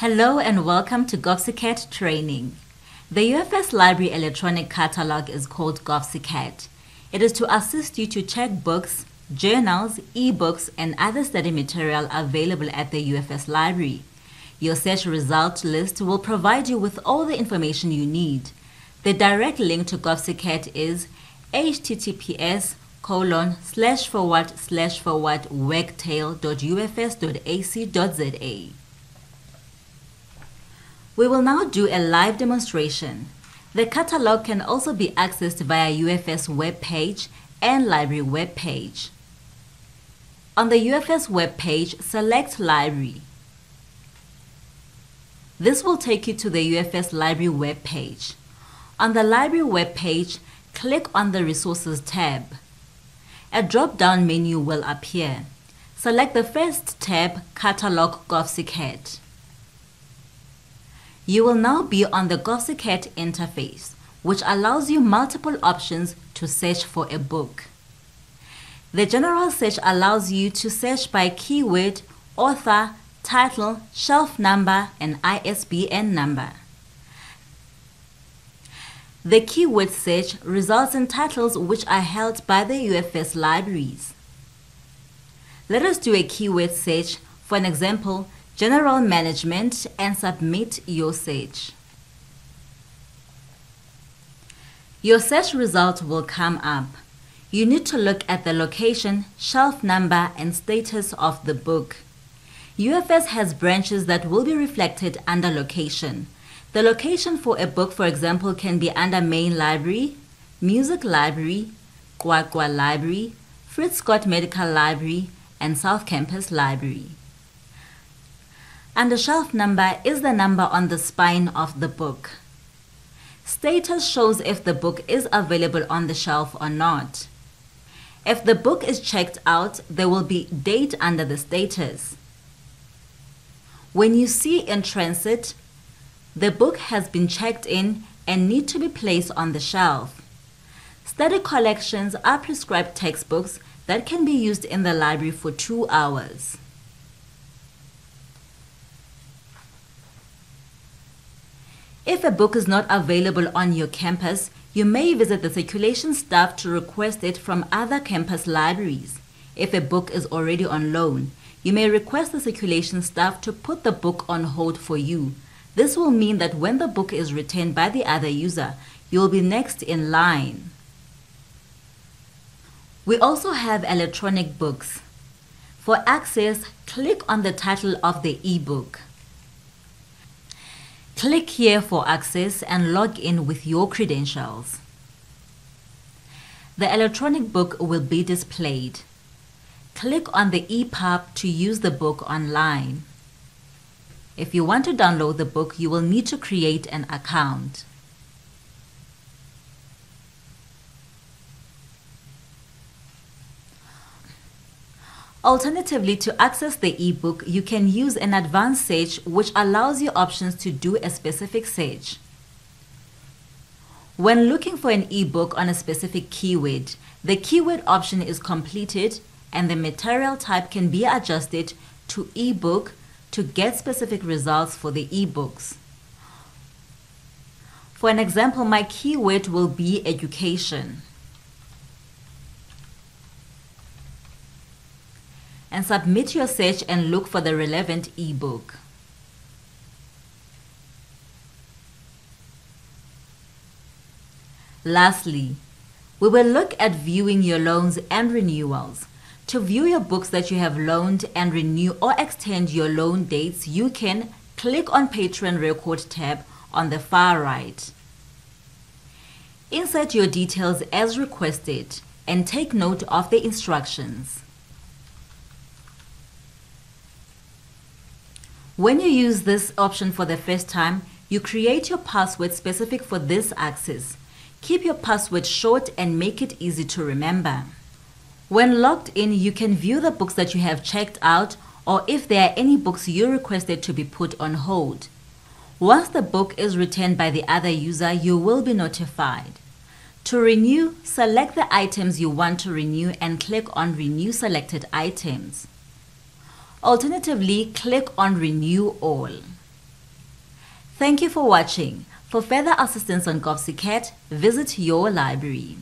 Hello and welcome to KovsieCat training. The UFS Library electronic catalog is called KovsieCat. It is to assist you to check books, journals, ebooks, and other study material available at the UFS Library. Your search result list will provide you with all the information you need. The direct link to KovsieCat is https colon slash forward slash forward wagtail.ufs.ac.za. We will now do a live demonstration. The catalog can also be accessed via UFS web page and library web page. On the UFS web page, select Library. This will take you to the UFS Library web page. On the Library web page, click on the Resources tab. A drop-down menu will appear. Select the first tab, Catalog KovsieCat. You will now be on the KovsieCat interface, which allows you multiple options to search for a book. The general search allows you to search by keyword, author, title, shelf number, and ISBN number. The keyword search results in titles which are held by the UFS libraries. Let us do a keyword search, for an example, General Management and submit your search. Your search result will come up. You need to look at the location, shelf number, and status of the book. UFS has branches that will be reflected under location. The location for a book, for example, can be under Main Library, Music Library, QwaQwa Library, Frik Scott Medical Library, and South Campus Library and the shelf number is the number on the spine of the book. Status shows if the book is available on the shelf or not. If the book is checked out, there will be date under the status. When you see in transit, the book has been checked in and need to be placed on the shelf. Study collections are prescribed textbooks that can be used in the library for two hours. If a book is not available on your campus, you may visit the circulation staff to request it from other campus libraries. If a book is already on loan, you may request the circulation staff to put the book on hold for you. This will mean that when the book is returned by the other user, you will be next in line. We also have electronic books. For access, click on the title of the ebook. Click here for access and log in with your credentials. The electronic book will be displayed. Click on the EPUB to use the book online. If you want to download the book, you will need to create an account. Alternatively, to access the ebook, you can use an advanced search which allows you options to do a specific search. When looking for an ebook on a specific keyword, the keyword option is completed and the material type can be adjusted to ebook to get specific results for the ebooks. For an example, my keyword will be education. And submit your search and look for the relevant ebook. Lastly, we will look at viewing your loans and renewals. To view your books that you have loaned and renew or extend your loan dates, you can click on Patron Record tab on the far right. Insert your details as requested and take note of the instructions. When you use this option for the first time, you create your password specific for this access. Keep your password short and make it easy to remember. When logged in, you can view the books that you have checked out or if there are any books you requested to be put on hold. Once the book is returned by the other user, you will be notified. To renew, select the items you want to renew and click on Renew Selected Items. Alternatively, click on Renew All. Thank you for watching. For further assistance on KovsieCat, visit your library.